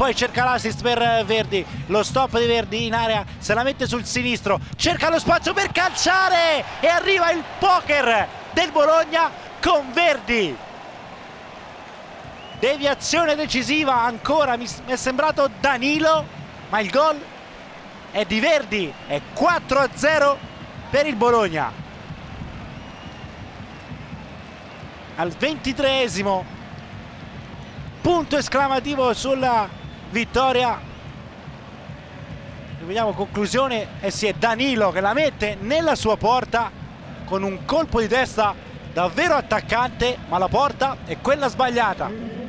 poi cerca l'assist per Verdi. Lo stop di Verdi in area se la mette sul sinistro. Cerca lo spazio per calciare e arriva il poker del Bologna con Verdi. Deviazione decisiva ancora mi è sembrato Danilo ma il gol è di Verdi. È 4 0 per il Bologna. Al ventitreesimo punto esclamativo sulla vittoria. Vediamo conclusione e si è Danilo che la mette nella sua porta con un colpo di testa davvero attaccante ma la porta è quella sbagliata